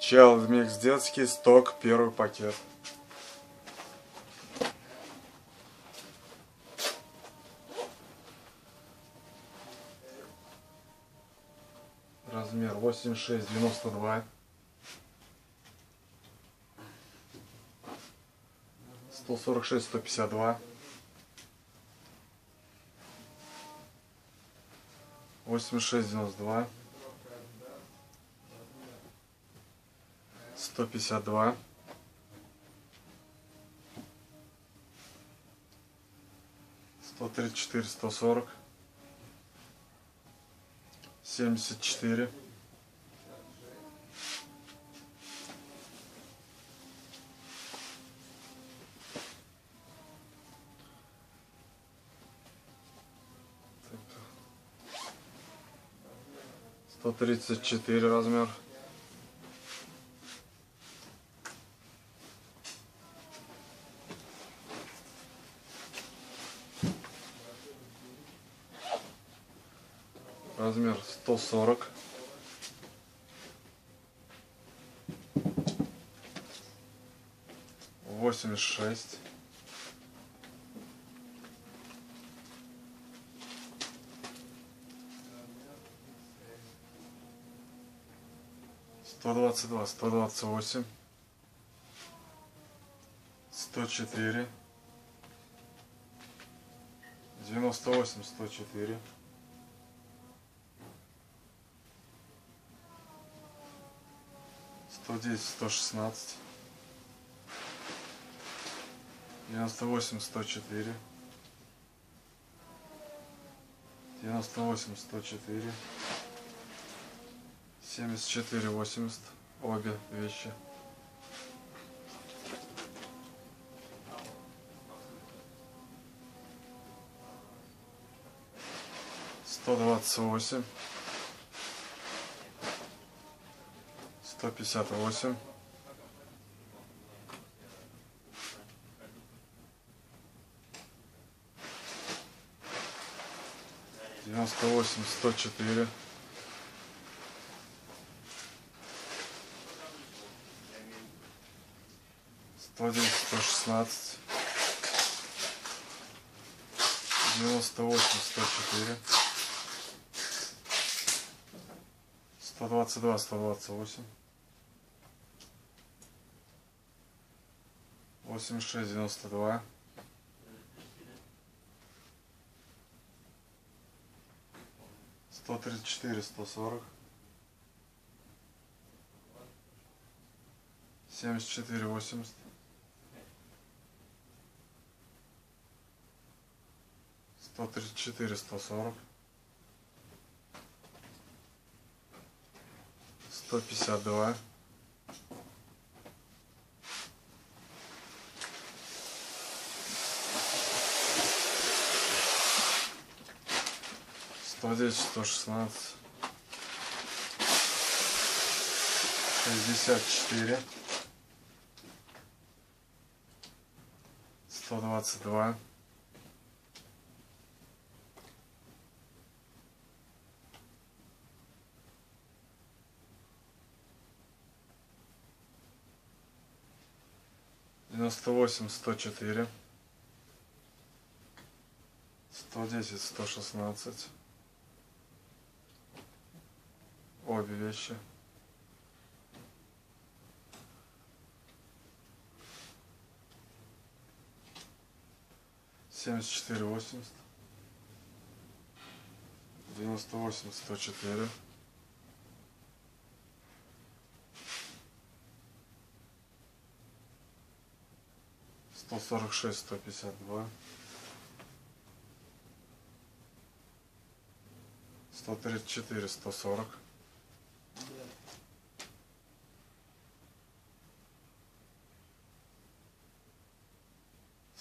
Child Mix детский, сток, первый пакет. Размер 86-92. 146, 152. 86, 92. 152. 134, 140. 74. Сто тридцать четыре размер. Размер сто сорок. Восемьдесят шесть. Сто двадцать два, сто двадцать восемь. Сто четыре. Девяносто восемь, сто четыре. Сто десять, сто шестнадцать. Девяносто восемь, сто четыре. Девяносто восемь, сто четыре. Семьдесят четыре, восемьдесят. Обе вещи. Сто двадцать восемь. Сто пятьдесят восемь. Девяносто восемь, сто четыре. Сто девять, сто шестнадцать. Девяносто восемь, сто четыре. Сто двадцать два, сто двадцать восемь. Восемьдесят шесть, девяносто два. Сто тридцать четыре, сто сорок. Семьдесят четыре, восемьдесят. Сто тридцать четыре, сто сорок. Сто пятьдесят два. 110, 116, 64, 122, 98, 104, 110, 116, обе вещи. Семьдесят четыре восемьдесят. Девяносто восемь сто четыре. Сто сорок шесть сто пятьдесят два. 134, 140.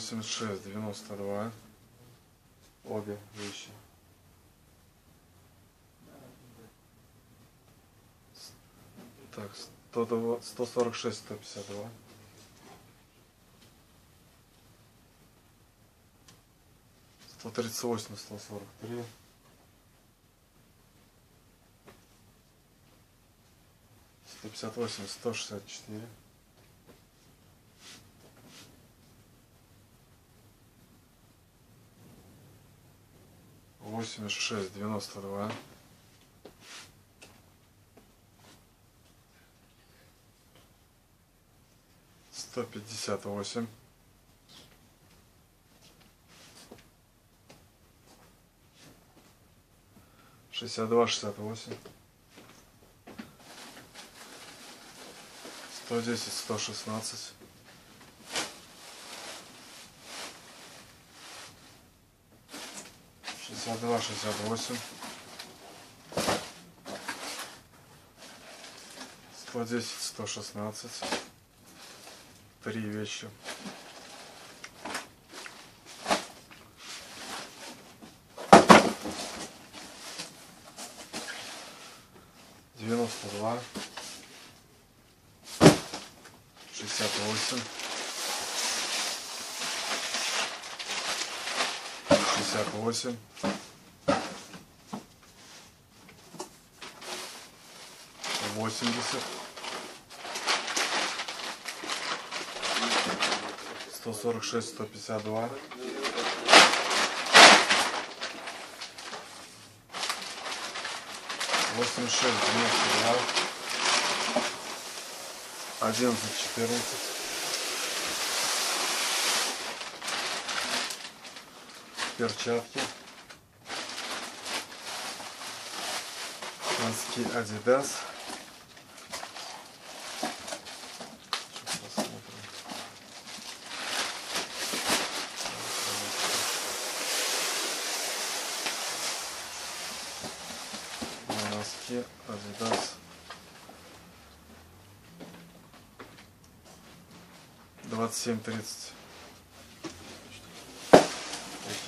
86, 92. Обе вещи. Так, 102 146, 152. Сто тридцать восемь, сто сорок три. Сто пятьдесят восемь, сто шестьдесят четыре. Восемьдесят шесть, девяносто два. Сто пятьдесят восемь. Шестьдесят два, шестьдесят восемь. Сто десять, сто шестнадцать. Шестьдесят два, шестьдесят восемь. Сто десять, сто шестнадцать. Три вещи. Девяносто два. Шестьдесят восемь. Шестьдесят восемь. Восемьдесят. Сто сорок шесть, сто пятьдесят два. Восемьдесят шесть, девяносто два. Одиннадцать, четырнадцать. Перчатки. Носки Adidas. Носки Adidas. Двадцать семь тридцать.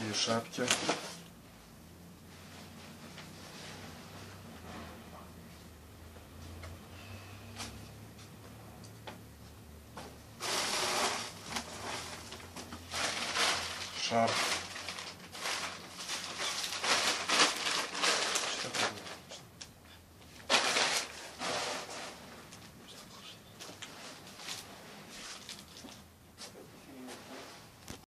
Такие шапки. Шарф.